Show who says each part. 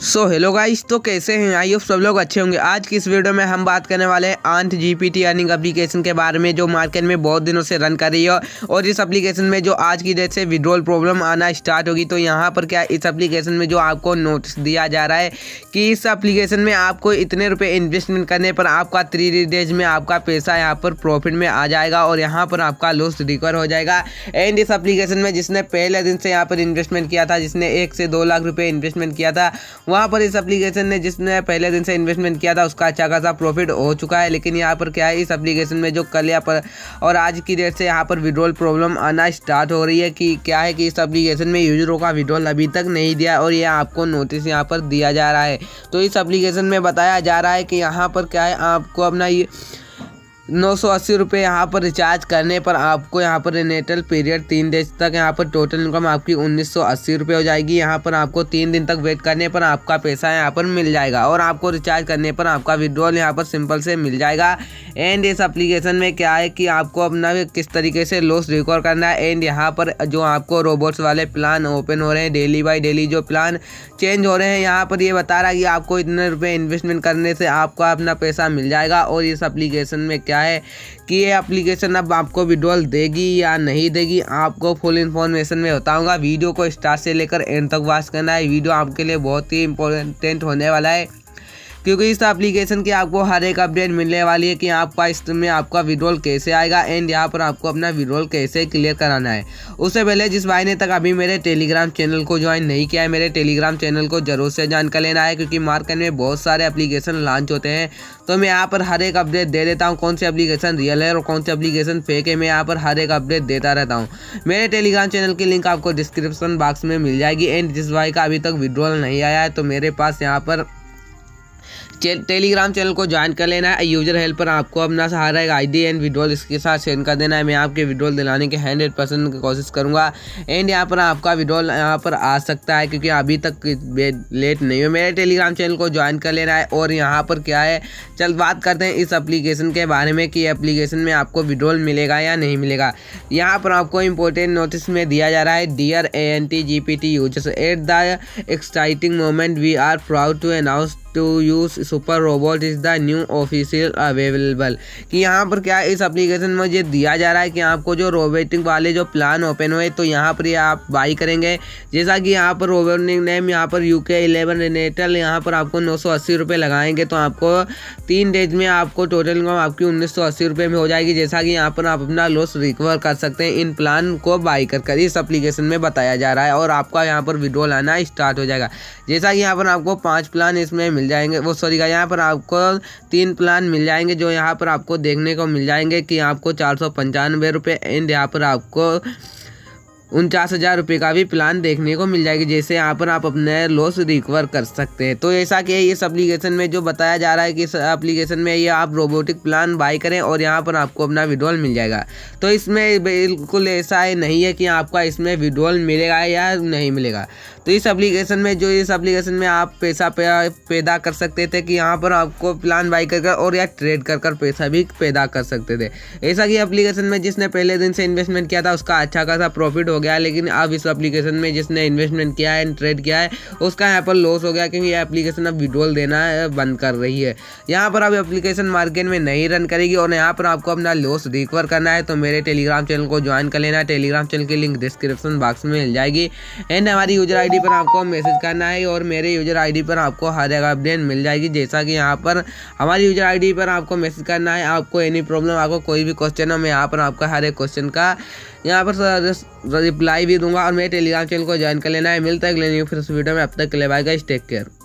Speaker 1: So hello guys तो कैसे हैं? आई होप सब लोग अच्छे होंगे। आज की इस वीडियो में हम बात करने वाले हैं आंट जीपीटी अर्निंग एप्लीकेशन के बारे में, जो मार्केट में बहुत दिनों से रन कर रही है। और इस एप्लीकेशन में जो आज की डेट से विड्रॉल प्रॉब्लम आना स्टार्ट होगी तो यहाँ पर क्या इस एप्लीकेशन में जो आपको नोटिस दिया जा रहा है कि इस एप्लीकेशन में आपको इतने रुपये इन्वेस्टमेंट करने पर आपका थ्री डेज़ में आपका पैसा यहाँ पर प्रॉफिट में आ जाएगा और यहाँ पर आपका लॉस रिकवर हो जाएगा। एंड इस एप्लीकेशन में जिसने पहले दिन से यहाँ पर इन्वेस्टमेंट किया था, जिसने एक से दो लाख रुपये इन्वेस्टमेंट किया था वहाँ पर इस एप्लीकेशन ने जिसने पहले दिन से इन्वेस्टमेंट किया था, उसका अच्छा खासा प्रॉफिट हो चुका है। लेकिन यहाँ पर क्या है, इस एप्लीकेशन में जो कल यहाँ पर और आज की डेट से यहाँ पर विड्रॉल प्रॉब्लम आना स्टार्ट हो रही है कि क्या है कि इस एप्लीकेशन में यूजरों का विड्रॉल अभी तक नहीं दिया और ये आपको नोटिस यहाँ पर दिया जा रहा है। तो इस एप्लीकेशन में बताया जा रहा है कि यहाँ पर क्या है, आपको अपना ये नौ सौ अस्सी रुपये यहाँ पर रिचार्ज करने पर आपको यहाँ पर नेटल पीरियड तीन डेज़ तक यहाँ पर टोटल इनकम आपकी उन्नीस सौ अस्सी रुपये हो जाएगी। यहाँ पर आपको तीन दिन तक वेट करने पर आपका पैसा यहाँ पर मिल जाएगा और आपको रिचार्ज करने पर आपका विड्रॉल यहाँ पर सिंपल से मिल जाएगा। एंड इस एप्लीकेशन में क्या है कि आपको अपना किस तरीके से लॉस रिकॉर्ड करना है। एंड यहाँ पर जो आपको रोबोट्स वाले प्लान ओपन हो रहे हैं डेली बाई डेली जो प्लान चेंज हो रहे हैं, यहाँ पर ये बता रहा है कि आपको इतने रुपये इन्वेस्टमेंट करने से आपका अपना पैसा मिल जाएगा। और इस एप्लीकेशन में क्या है कि ये एप्लीकेशन अब आपको विड्रॉल देगी या नहीं देगी, आपको फुल इन्फॉर्मेशन में बताऊँगा। वीडियो को स्टार्ट से लेकर एंड तक वॉच करना है। वीडियो आपके लिए बहुत ही इंपॉर्टेंट होने वाला है। क्योंकि इस एप्लीकेशन की आपको हर एक अपडेट मिलने वाली है कि आपका इसमें आपका विड्रॉल कैसे आएगा एंड यहाँ पर आपको अपना विड्रॉल कैसे क्लियर कराना है। उससे पहले जिस भाई ने तक अभी मेरे टेलीग्राम चैनल को ज्वाइन नहीं किया है, मेरे टेलीग्राम चैनल को ज़रूर से जान कर लेना है, क्योंकि मार्केट में बहुत सारे एप्लीकेशन लॉन्च होते हैं। तो मैं यहाँ पर हर एक अपडेट दे देता हूँ, कौन सी एप्लीकेशन रियल है और कौन सी एप्लीकेशन फेक है, मैं यहाँ पर हर एक अपडेट देता रहता हूँ। मेरे टेलीग्राम चैनल की लिंक आपको डिस्क्रिप्शन बॉक्स में मिल जाएगी एंड जिस भाई का अभी तक विड्रॉल नहीं आया है तो मेरे पास यहाँ पर टेलीग्राम चैनल को ज्वाइन कर लेना है। यूज़र हेल्प पर आपको अपना सहारा एक आईडी एंड विड्रॉल इसके साथ सेंड कर देना है। मैं आपके विड्रॉल दिलाने के हंड्रेड परसेंट कोशिश करूँगा। एंड यहाँ पर आपका विड्रॉल यहाँ पर आ सकता है क्योंकि अभी तक लेट नहीं हो। मेरे टेलीग्राम चैनल को ज्वाइन कर लेना है और यहाँ पर क्या है? चल बात करते हैं इस एप्लीकेशन के बारे में कि एप्लीकेशन में आपको विड्रॉल मिलेगा या नहीं मिलेगा। यहाँ पर आपको इंपॉर्टेंट नोटिस में दिया जा रहा है dear A N T G P T users at the exciting moment we are proud to announce to use super robot is the new official available कि यहाँ पर क्या इस एप्लीकेशन में ये दिया जा रहा है कि आपको जो रोबोटिक वाले जो प्लान ओपन हुए तो यहाँ पर ये आप बाई करेंगे। जैसा कि यहाँ पर रोबोटिक नेम यहाँ पर यू के इलेवन रेनेटल यहाँ पर आपको नौ सौ अस्सी रुपये लगाएँगे तो आपको तीन डेज़ में आपको टोटल इनकम आपकी उन्नीस सौ अस्सी रुपये में हो जाएगी। जैसा कि यहाँ पर आप अपना लॉस रिकवर कर सकते हैं इन प्लान को बाई कर कर इस एप्लीकेशन में बताया जा रहा है, और आपका यहाँ पर विड्रॉल आना स्टार्ट हो जाएगा। जैसा कि यहाँ पर आपको पाँच प्लान इसमें मिल जाएँगे। वो सॉरी का यहाँ पर आपको तीन प्लान मिल जाएँगे जो यहाँ पर आपको देखने को मिल जाएँगे कि आपको चार सौ पंचानवे रुपये एंड यहाँ पर आपको उनचास हज़ार रुपये का भी प्लान देखने को मिल जाएगी, जैसे यहाँ पर आप अपने लॉस रिकवर कर सकते हैं। तो ऐसा कि इस एप्लीकेशन में जो बताया जा रहा है कि इस एप्लीकेशन में ये आप रोबोटिक प्लान बाई करें और यहाँ पर आपको अपना विड्रॉल मिल जाएगा। तो इसमें बिल्कुल ऐसा है नहीं है कि आपका इसमें विड्रॉल मिलेगा या नहीं मिलेगा। तो इस एप्लीकेशन में, जो इस एप्लीकेशन में आप पैसा पैदा कर सकते थे कि यहाँ पर आपको प्लान बाई कर और या ट्रेड कर कर पैसा भी पैदा कर सकते थे। ऐसा कि एप्लीकेशन में जिसने पहले दिन से इन्वेस्टमेंट किया था, उसका अच्छा खासा प्रॉफिट हो गया, लेकिन अब इस एप्लीकेशन में जिसने इन्वेस्टमेंट किया है ट्रेड किया है, उसका यहाँ पर लॉस हो गया क्योंकि ये एप्लीकेशन अब विड्रॉल देना बंद कर रही है। यहाँ पर अब एप्लीकेशन मार्केट में नहीं रन करेगी और यहाँ पर आपको अपना लॉस रिकवर करना है तो मेरे टेलीग्राम चैनल को ज्वाइन कर लेना। टेलीग्राम चैनल की लिंक डिस्क्रिप्शन बॉक्स में मिल जाएगी। एंड हमारी यूज़र आई पर आपको मैसेज करना है और मेरे यूज़र आईडी पर आपको हर एक अपडेट मिल जाएगी। जैसा कि यहाँ पर हमारी यूज़र आईडी पर आपको मैसेज करना है। आपको एनी प्रॉब्लम आपको कोई भी क्वेश्चन हो, मैं यहाँ पर आपका हर एक क्वेश्चन का यहाँ पर रिप्लाई भी दूँगा और मेरे टेलीग्राम चैनल को ज्वाइन कर लेना है। मिलता है अगले न्यू फिर उस वीडियो में। अब तक के लिए बाय गाइस टेक केयर